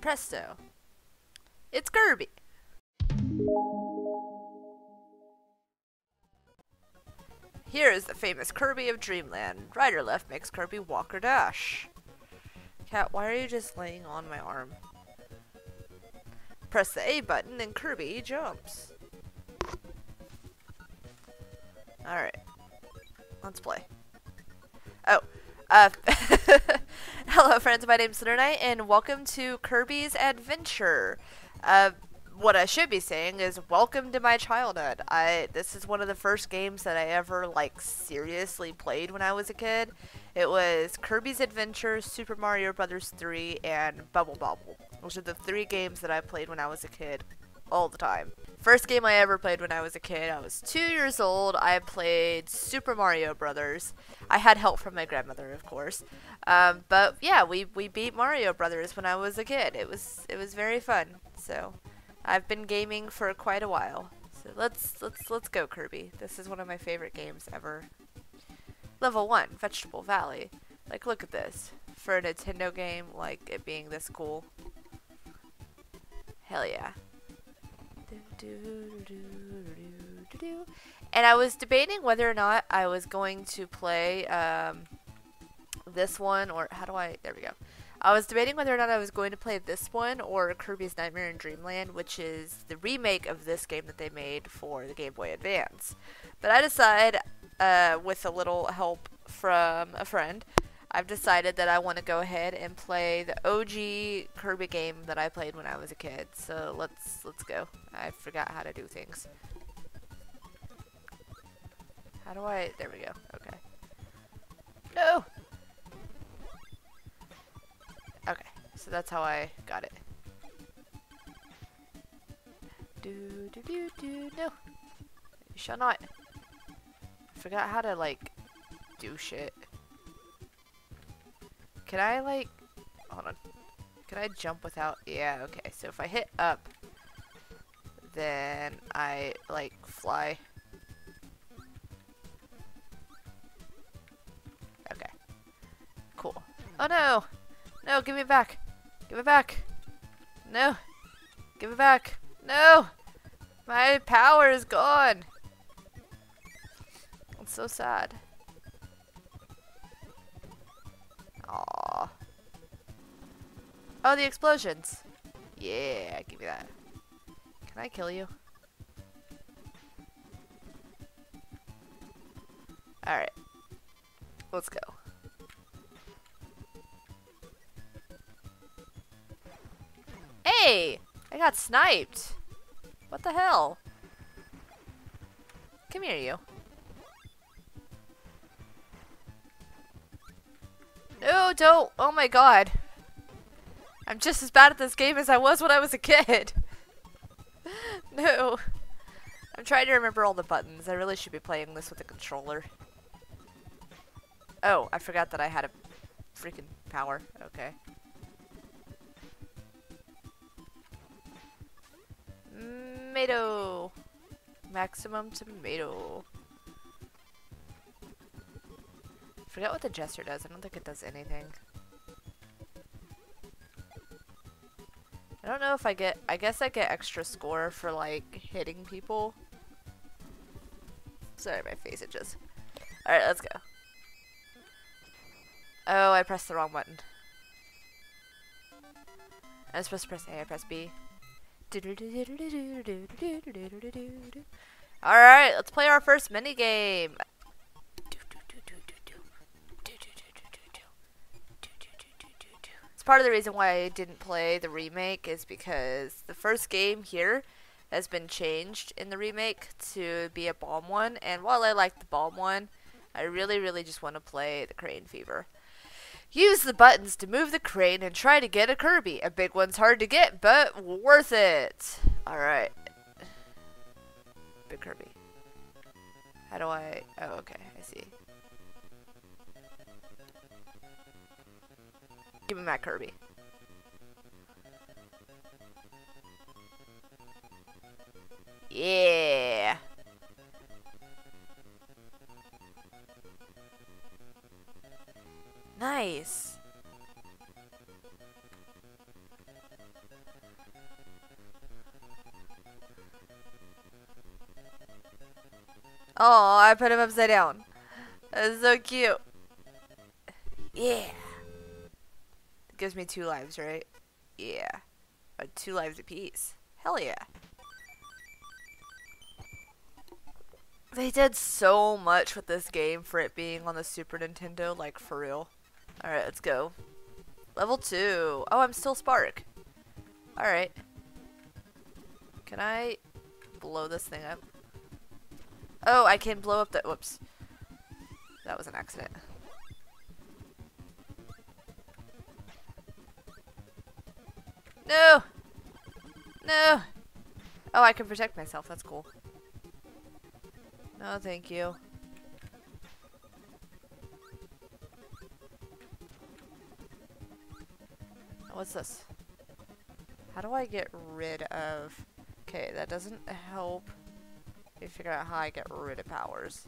presto. It's Kirby. Here is the famous Kirby of Dreamland. Right or left makes Kirby walk or dash. Cat, why are you just laying on my arm? Press the A button and Kirby jumps. Alright. Let's play. Oh. Uh, hello friends, my name's Lunernight and welcome to Kirby's Adventure. Uh, what I should be saying is welcome to my childhood. I this is one of the first games that I ever like seriously played when I was a kid. It was Kirby's Adventure, Super Mario Brothers 3, and Bubble Bobble. Those are the three games that I played when I was a kid all the time. First game I ever played when I was a kid, I was two years old. I played Super Mario Brothers. I had help from my grandmother, of course. Um, but yeah, we, we beat Mario Brothers when I was a kid. It was it was very fun. So I've been gaming for quite a while. So let's let's let's go Kirby. This is one of my favorite games ever. Level 1, Vegetable Valley. Like look at this. For a Nintendo game, like it being this cool. Hell yeah. And I was debating whether or not I was going to play um, this one or how do I there we go. I was debating whether or not I was going to play this one or Kirby's Nightmare in Dreamland, which is the remake of this game that they made for the Game Boy Advance. But I decided, uh, with a little help from a friend, I've decided that I want to go ahead and play the OG Kirby game that I played when I was a kid. So let's let's go. I forgot how to do things. How do I? There we go. Okay. No. Okay, so that's how I got it. Do do do do no. You shall not. Forgot how to like do shit. Can I like hold on. Can I jump without yeah, okay. So if I hit up then I like fly. Okay. Cool. Oh no! No, give me back. Give it back. No. Give it back. No! My power is gone. It's so sad. Oh, the explosions. Yeah, give me that. Can I kill you? Alright. Let's go. Hey! I got sniped. What the hell? Come here, you. No, don't. Oh my god. I'm just as bad at this game as I was when I was a kid. no. I'm trying to remember all the buttons. I really should be playing this with a controller. Oh, I forgot that I had a freaking power. Okay. Tomato. Maximum tomato. Forget what the gesture does. I don't think it does anything. I don't know if I get... I guess I get extra score for, like, hitting people. Sorry, my face itches. Alright, let's go. Oh, I pressed the wrong button. I was supposed to press A, I pressed B. Alright, let's play our first mini game. Part of the reason why I didn't play the remake is because the first game here has been changed in the remake to be a bomb one, and while I like the bomb one, I really, really just want to play the Crane Fever. Use the buttons to move the crane and try to get a Kirby. A big one's hard to get, but worth it. Alright. Big Kirby. How do I... Oh, okay. I see. Me my Kirby. Yeah. Nice. Oh, I put him upside down. That's so cute. Yeah. Gives me two lives, right? Yeah. Uh, two lives apiece. Hell yeah. They did so much with this game for it being on the Super Nintendo, like for real. Alright, let's go. Level 2. Oh, I'm still Spark. Alright. Can I blow this thing up? Oh, I can blow up the- whoops. That was an accident. No! No! Oh, I can protect myself. That's cool. No, thank you. What's this? How do I get rid of... Okay, that doesn't help me figure out how I get rid of powers.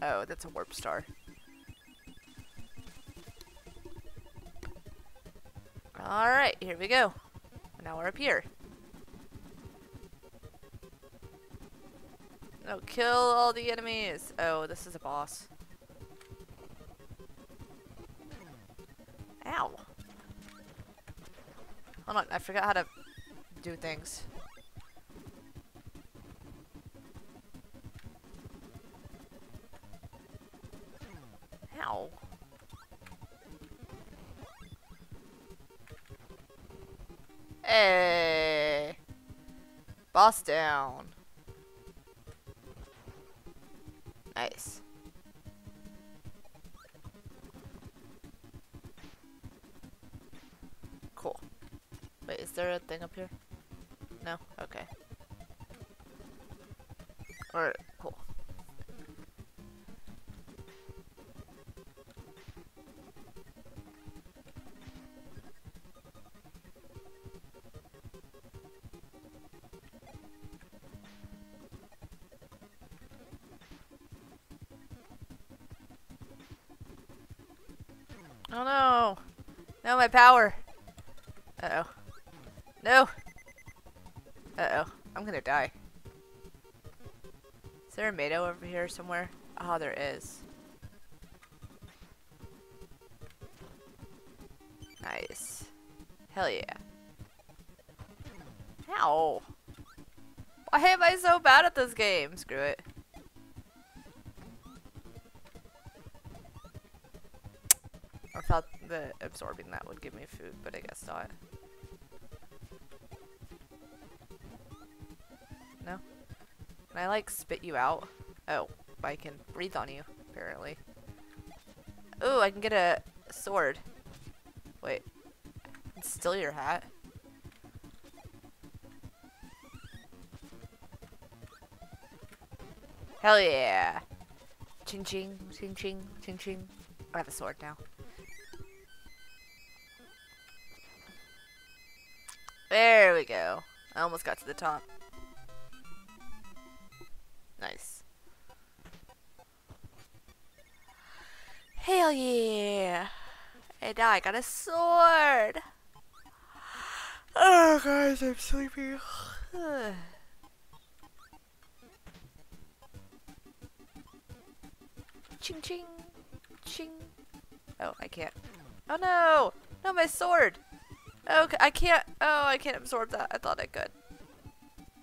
Oh, that's a warp star. Alright, here we go. Now we're up here. No, kill all the enemies. Oh, this is a boss. Ow. Hold on, I forgot how to do things. Hey. Boss down. Nice. My power! Uh-oh. No! Uh-oh. I'm gonna die. Is there a Mado over here somewhere? Oh, there is. Nice. Hell yeah. Ow! Why am I so bad at this game? Screw it. That absorbing that would give me food, but I guess not. No? Can I like spit you out? Oh, I can breathe on you, apparently. Ooh, I can get a sword. Wait. Still your hat. Hell yeah! Ching ching, ching ching, ching ching. I have a sword now. There we go. I almost got to the top. Nice. Hell yeah! And now I got a sword! Oh guys, I'm sleepy. ching ching! Ching! Oh, I can't. Oh no! No, my sword! Okay, I can't. Oh, I can't absorb that. I thought I could.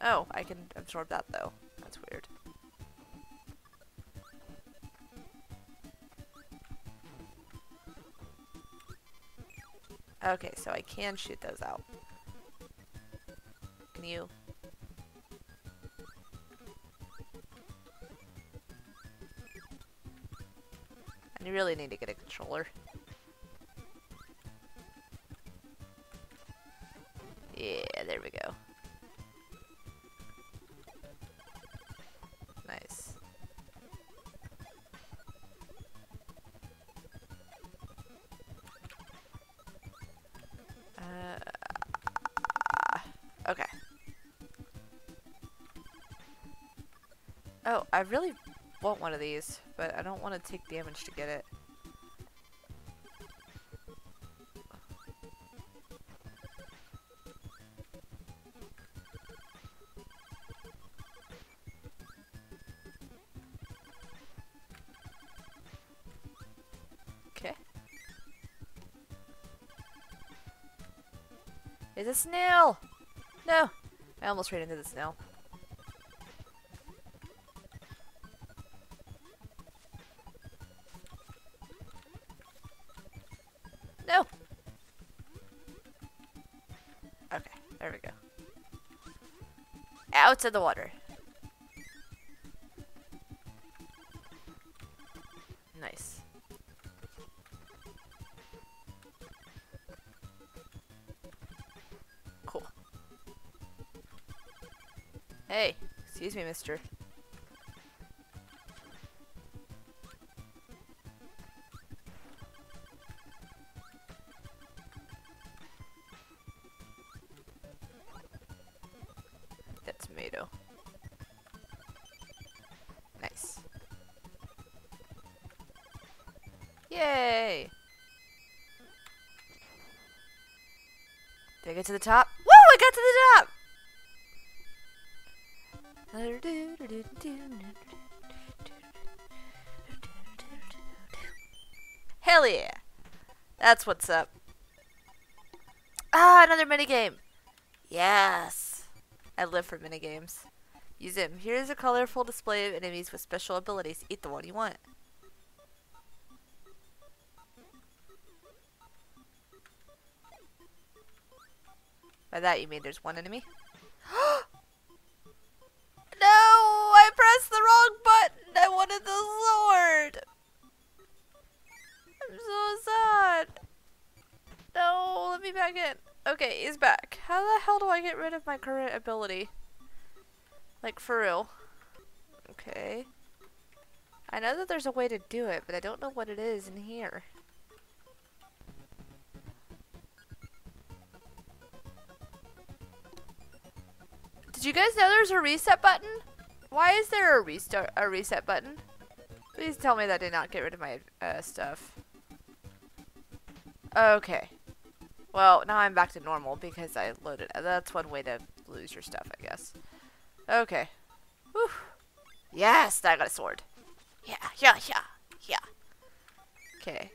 Oh, I can absorb that though. That's weird. Okay, so I can shoot those out. Can you? I really need to get a controller. I really want one of these, but I don't want to take damage to get it. Okay. Is a snail! No! I almost ran into the snail. No! Okay, there we go. Out of the water. Nice. Cool. Hey, excuse me, mister. I get to the top? Woo! I got to the top! Hell yeah! That's what's up. Ah, another minigame! Yes! I live for minigames. Use them. Here's a colorful display of enemies with special abilities. Eat the one you want. By that you mean there's one enemy? no! I pressed the wrong button! I wanted the sword! I'm so sad. No, let me back in. Okay, he's back. How the hell do I get rid of my current ability? Like, for real. Okay. I know that there's a way to do it, but I don't know what it is in here. Did you guys know there's a reset button? Why is there a restart a reset button? Please tell me that did not get rid of my uh, stuff. Okay. Well, now I'm back to normal because I loaded. That's one way to lose your stuff, I guess. Okay. Whew. Yes, I got a sword. Yeah, yeah, yeah, yeah. Okay.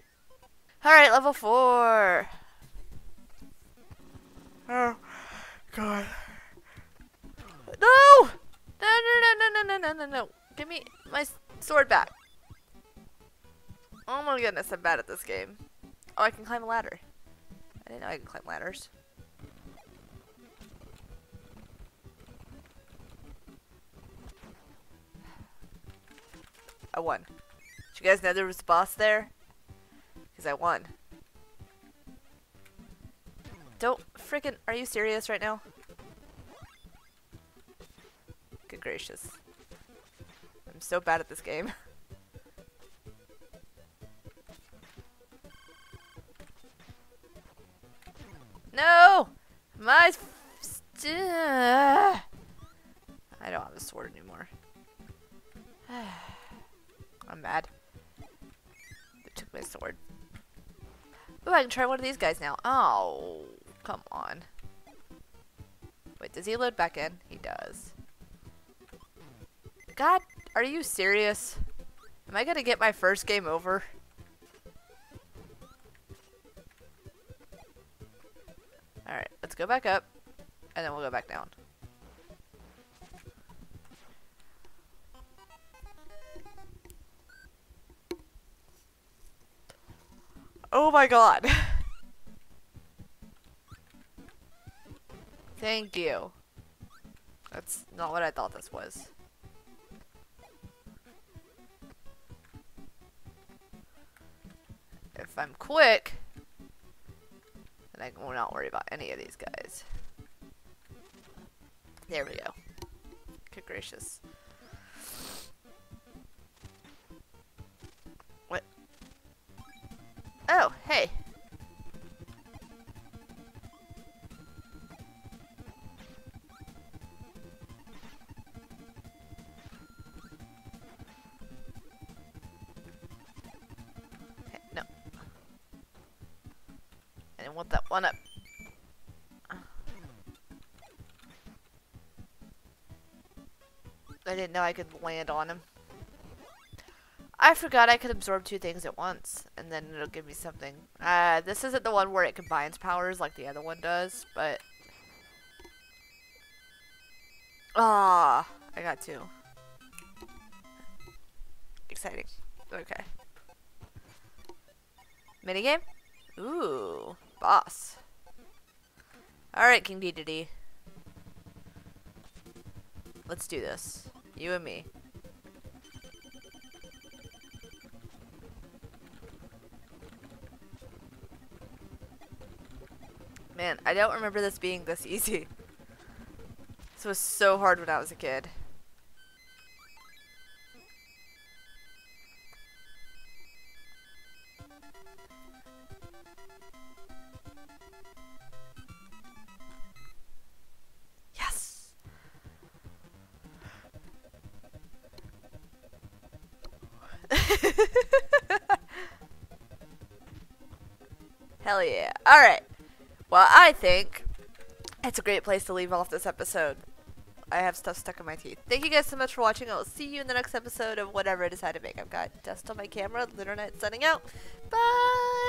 Alright, level four. Oh, God. No! No, no, no, no, no, no, no, no. Give me my sword back. Oh my goodness, I'm bad at this game. Oh, I can climb a ladder. I didn't know I could climb ladders. I won. Did you guys know there was a boss there? Because I won. Don't freaking. Are you serious right now? Gracious. I'm so bad at this game. no! My. I don't have a sword anymore. I'm mad. They took my sword. Oh, I can try one of these guys now. Oh, come on. Wait, does he load back in? He does. Are you serious? Am I gonna get my first game over? Alright, let's go back up, and then we'll go back down. Oh my god. Thank you. That's not what I thought this was. If I'm quick, then I will not worry about any of these guys. There we go. Good gracious. What? Oh, hey. Didn't know I could land on him. I forgot I could absorb two things at once, and then it'll give me something. Uh, this isn't the one where it combines powers like the other one does, but Ah, I got two. Exciting. Okay. Minigame? Ooh, boss. Alright, King Dedede. Let's do this. You and me. Man, I don't remember this being this easy. This was so hard when I was a kid. Hell yeah. Alright. Well, I think it's a great place to leave off this episode. I have stuff stuck in my teeth. Thank you guys so much for watching. I will see you in the next episode of whatever I decide to make. I've got dust on my camera. Lunernight signing out. Bye!